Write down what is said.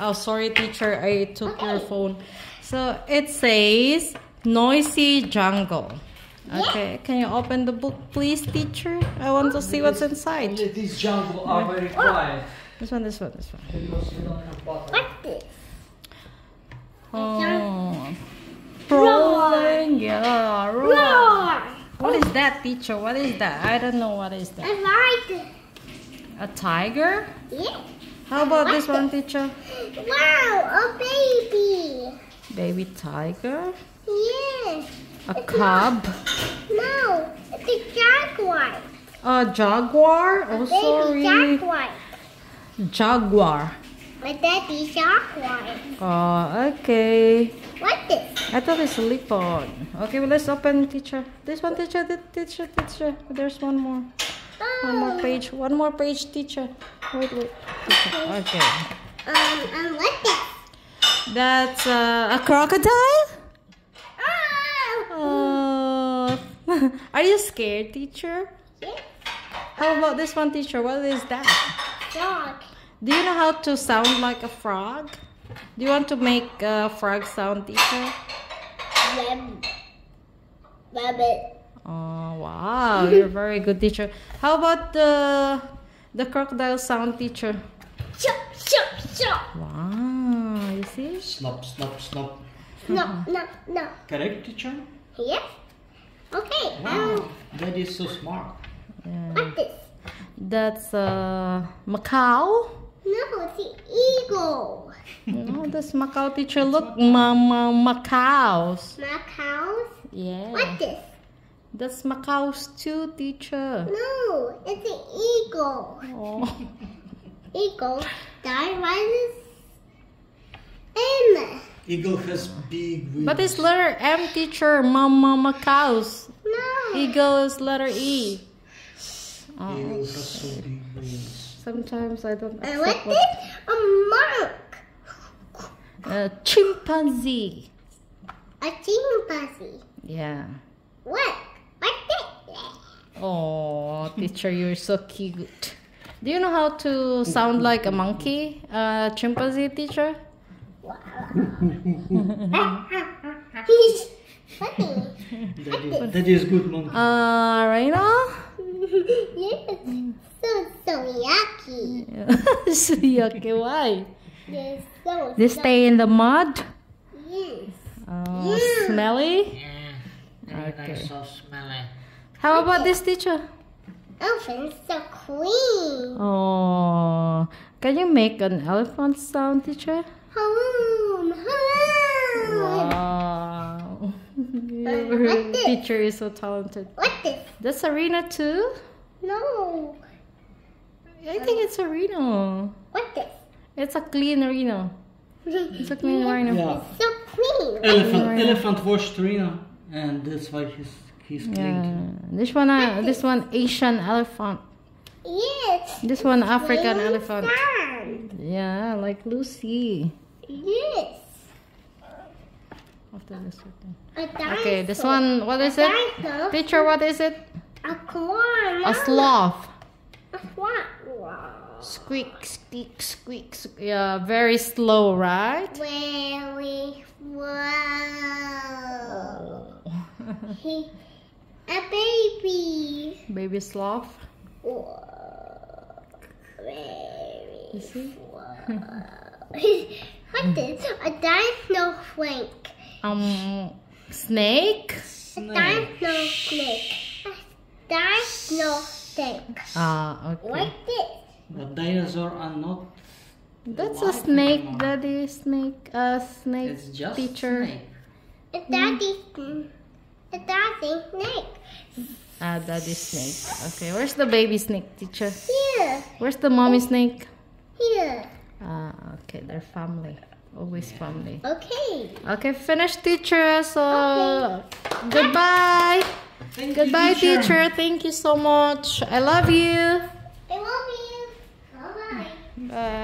Oh, sorry, teacher. I took your phone. So it says noisy jungle. Okay, can you open the book, please, teacher? I want to see what's inside. Only these jungle are very quiet. This one, this one, this one. Because we don't have water. What's this? Oh, rolling, yeah, roar. Roar! What is that, teacher? What is that? I don't know what is that. I like it. A tiger? Yeah. How about this one, teacher? Wow, a baby. Baby tiger? Yes. A cub? No, it's a jaguar. A jaguar? A Oh, baby sorry. jaguar. Jaguar. My daddy jaguar. Oh, okay. What's this? I thought it's a leopard. Okay, well, let's open, teacher. This one, teacher, teacher, teacher. There's one more. One more page. One more page, teacher. Wait, wait. Teacher. Okay. Um, um, what's this? That's uh, a crocodile? Oh! Oh. Are you scared, teacher? Yeah. How about this one, teacher? What is that? Dog. Do you know how to sound like a frog? Do you want to make a frog sound, teacher? Rab- Rabbit. Oh, wow. You're a very good teacher. How about the the crocodile sound, teacher? Shop, shop, shop. Wow. You see? Snap, snap, snap. No, no, no. Correct, teacher? Yes? Okay. Wow. Um, That is so smart. Yeah. what's this? That's uh, Macaw. No, it's the eagle. No, that's Macaw, teacher. Look, ma ma Macaws. Macaws. Yeah. What's this? That's Macaws too, teacher. No, it's an eagle. Oh. Eagle that rises in. Eagle has big wings. But it's letter M, teacher. Mama Macaws. No. Eagle is letter E. Oh. Eagle has so big wings. Sometimes I don't And what's accept what. this? A monk. Uh, chimpanzee. A chimpanzee. Yeah. What? What's this? Oh, teacher, you're so cute. Do you know how to sound like a monkey? Uh, chimpanzee, teacher? He's funny. That is, that is good monkey. Uh, Rhino? yes. So, so yucky. so yucky, why? Yes, so, They stay in the mud? yes. Oh, Yeah. smelly? Yeah. Okay. so smelly. How about this teacher? Elephant's so clean. Oh, can you make an elephant sound, teacher? Home, home. Wow. Your What's this? teacher is so talented. What's this? That's Arena too? No. I think it's a rhino. What's this? It's a clean rhino. It's a clean rhino. Yeah. It's so clean. Elephant, elephant washed Reno, and that's why he's he's Yeah. clean. This one, uh, this one Asian elephant. Yes. This one African Clean elephant. sand. Yeah, like Lucy. Yes. After this one. Okay, this one, what is it? dinosaur. Teacher, what is it? A swan. A sloth. A swan. Wow. Squeak, squeak, squeak, squeak. Yeah, very slow, right? Very wow. He, a baby. Baby sloth. Whoa. Very You see? what this? A dino snake. Um, snake? A dino snake. A dino snake. Ah, okay. What this? But dinosaur are not. That's a snake, anymore. daddy. Snake. A snake. It's just teacher. snake. A daddy. A daddy snake. Ah, daddy snake. Okay, where's the baby snake, teacher? Here. Where's the mommy snake? Here. Ah, okay, they're family. Always family. Okay. Okay, finished, teacher. So, goodbye. Thank you, Goodbye, teacher. Thank you so much. I love you. I love you. Bye bye. Bye.